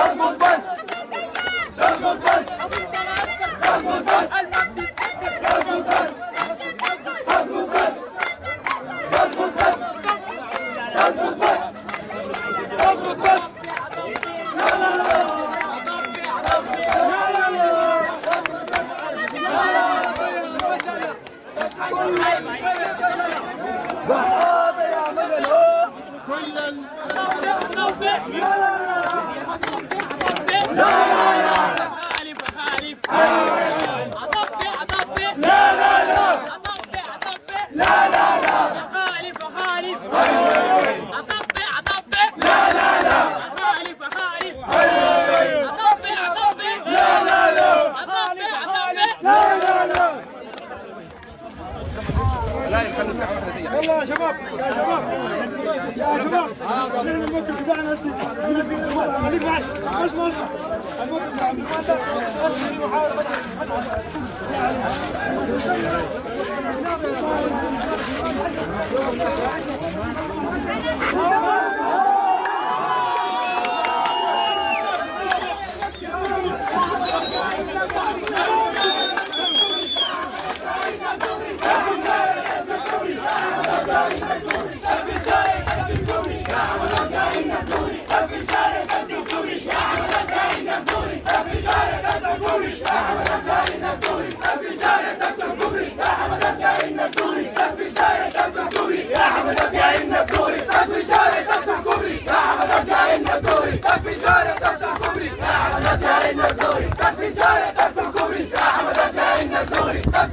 Tango Paz.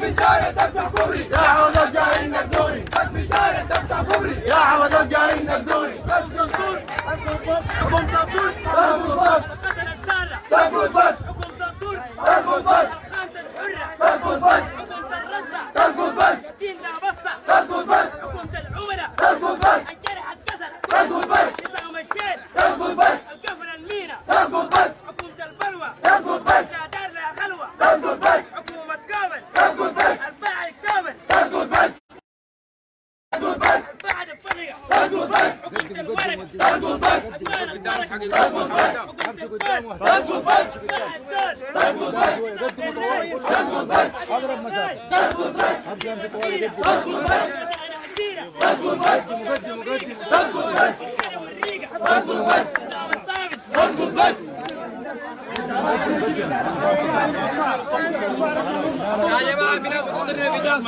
في شارع الدكتور كوري دعونا اضرب بس اضرب بس اضرب بس اضرب بس اضرب بس اضرب مسافه اضرب بس امشي امشي طوالي جدي اضرب بس اضرب بس مقدم مقدم اضرب بس اضرب بس اضرب بس يا جماعة في ناس بتضرب في ناس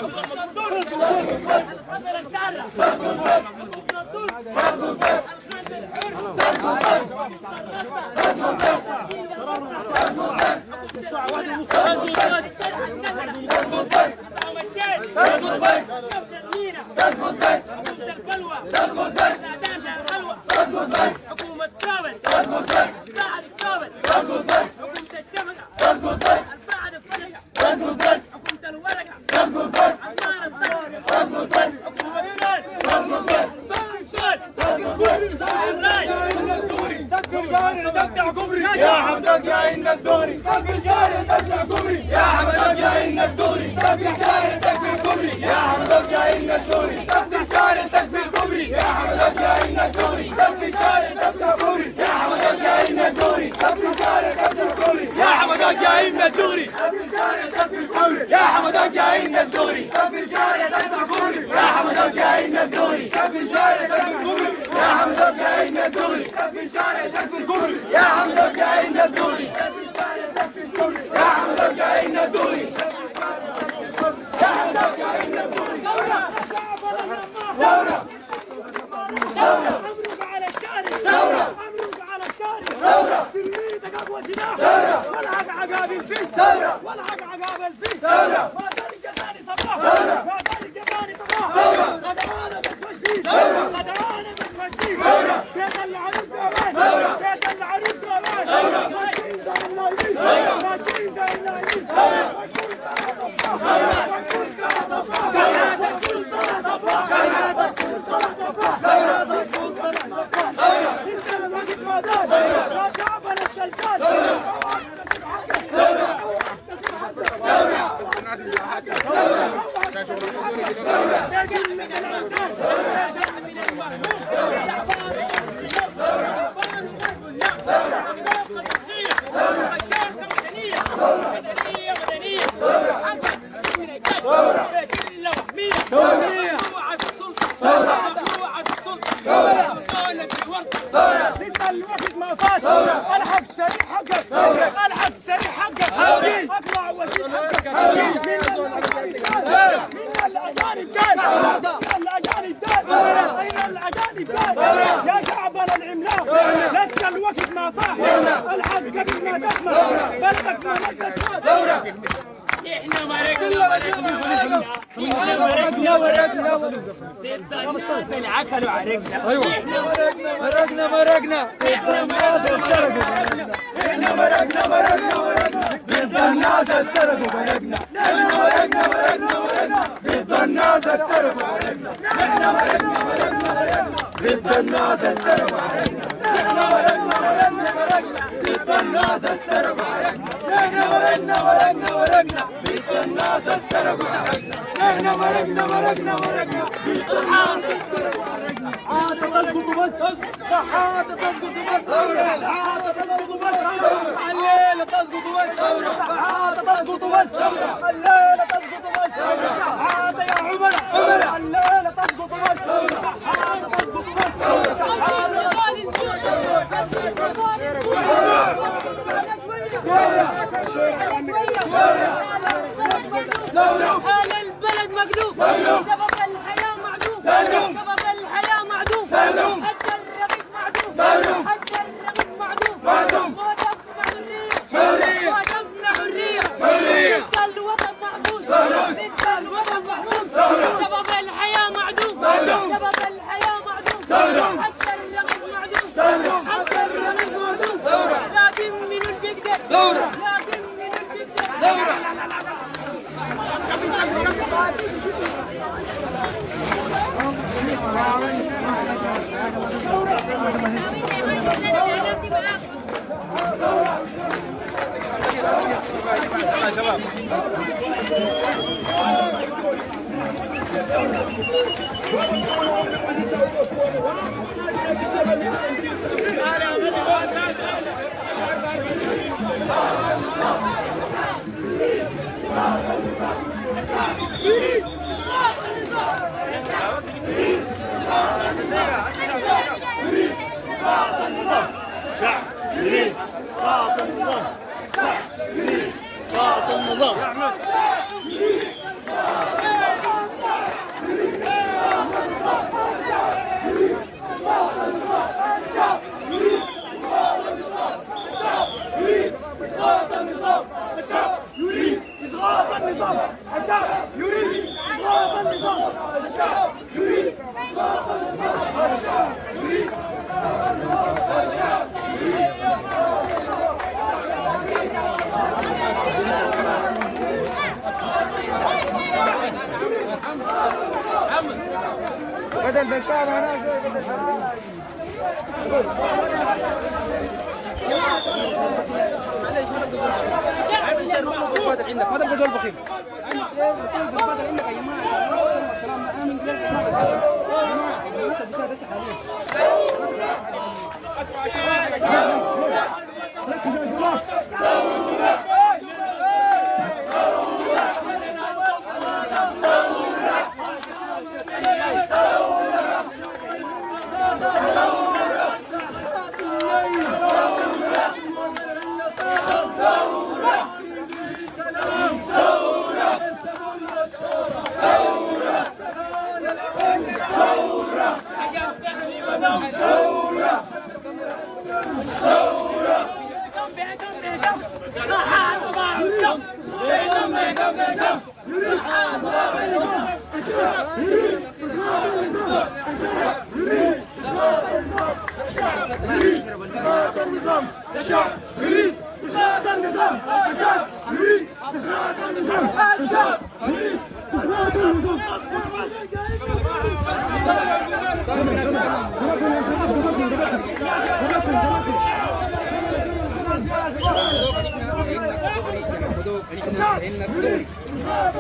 حكومة كامل بعد كامل في الجاري تدفع يا حمد يا انك يا حمد يا انك قوتنا ثورة ولا حق عقاب الفيل. ثورة ولا حق عقاب الفيل. ثورة ما كان الجبان صباح ثورة ما كان الجبان صباح ثورة قدرانا بالتوجيه ثورة قدرانا بالتوجيه ثورة بيطلع الجبان ثورة ثورة ثورة ضد الوقت ما فات ثورة الوقت ما فاح الحق قبل ما تسمع بلدك ما نزلت إحنا مرقنا مرقنا إحنا مرقنا مرقنا العكل وعرقنا أيوه إحنا مرقنا مرقنا إحنا مرقنا إحنا مرقنا مرقنا ضد الناس السرقوا مرقنا إحنا مرقنا مرقنا ضد الناس السرقوا مرقنا إحنا مرقنا مرقنا ضد الناس السرقوا مرقنا مرقنا مرقنا مرقنا ضد الناس السرقوا إحنا مرقنا مرقنا مرقنا ضد الناس السرقوا إحنا مرقنا مرقنا مرقنا ضد الناس السرقوا مرقنا عاد تسقط بس عاد تسقط بس عاد تسقط بس الليلة تسقط بس عاد تسقط بس الليلة تسقط بس عاد يا عمر الليلة تسقط بس عاد تسقط بس عاد حال البلد مقلوب. سبب الحياة معدوم يا شباب شعب 跟我走。عندك ما تبقى زول بخيل عندك. يا جماعة الكلام ده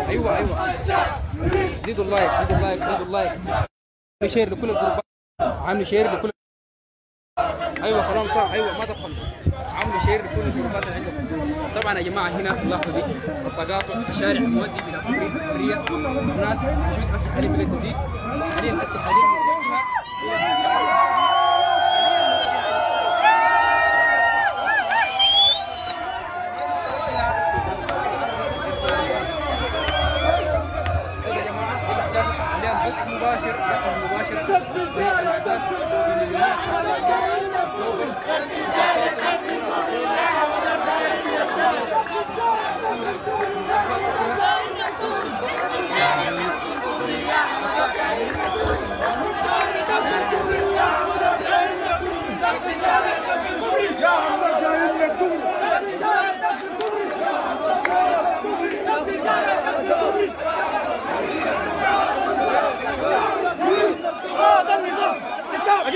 أيوه أيوه. زيدوا ال like زيدوا ال like زيدوا ال like. share لكل ال groups. عامل share لكل أيوه كلام صح. أيوه ما تبخل عامل share لكل ال groups اللي عندكم. طبعا يا جماعة هنا في اللحظة دي التقاطع الشارع مودي إلى كوبري حريه الناس هسه حاليا بدأت تزيد. حاليا هسه حاليا مباشر للاحداث في مدينه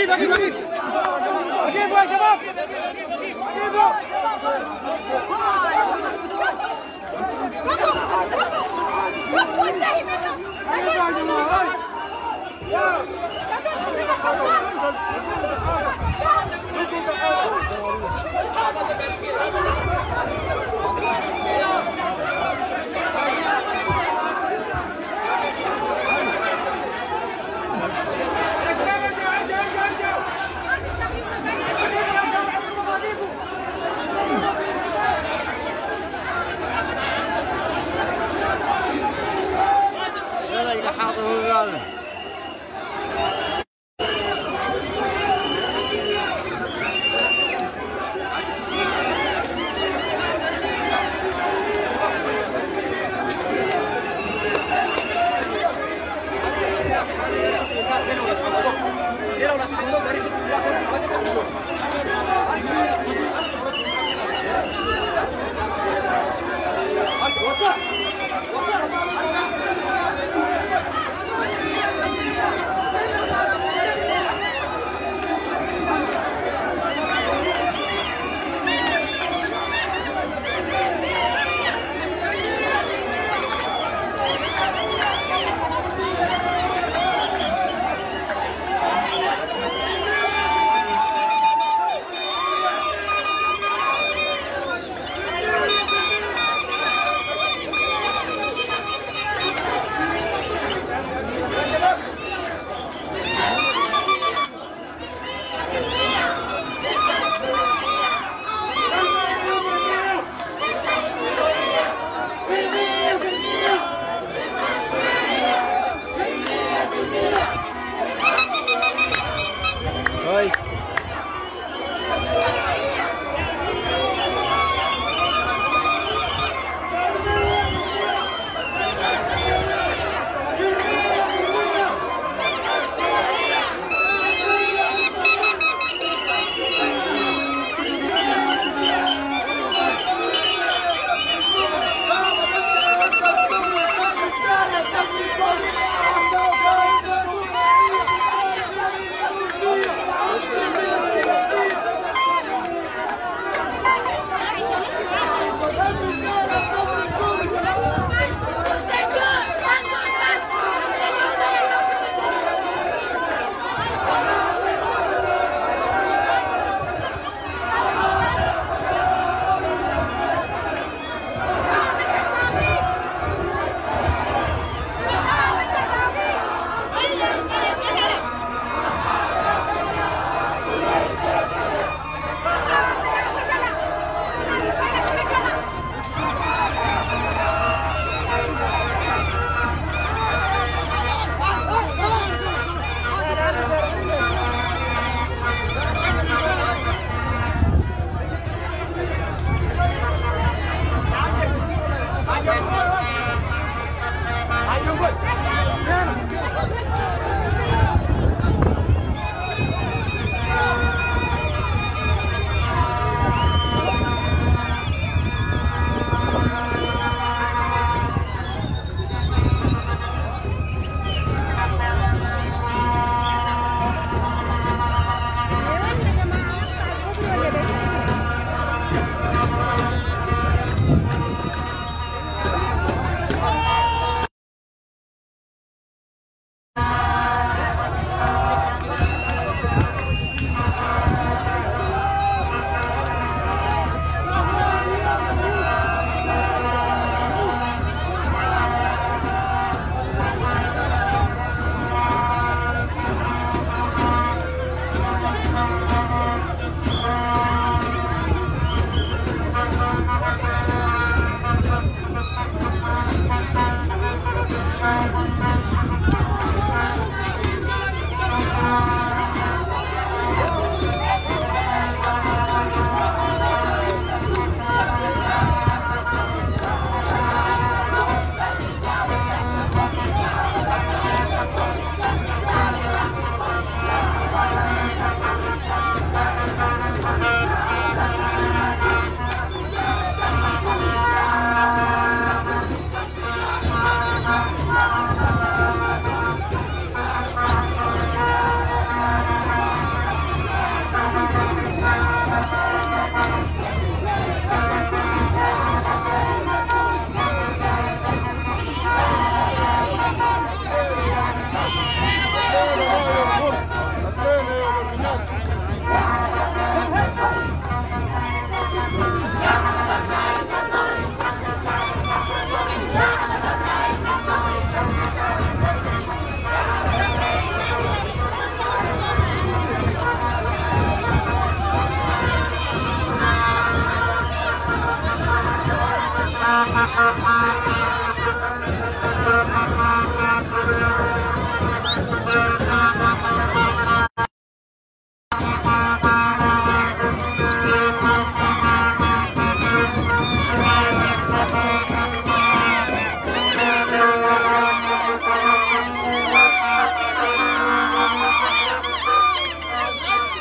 مجيد مجيد مجيد اجيبوا يا شباب اجيبوا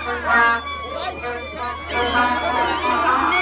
Thank you.